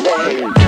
name.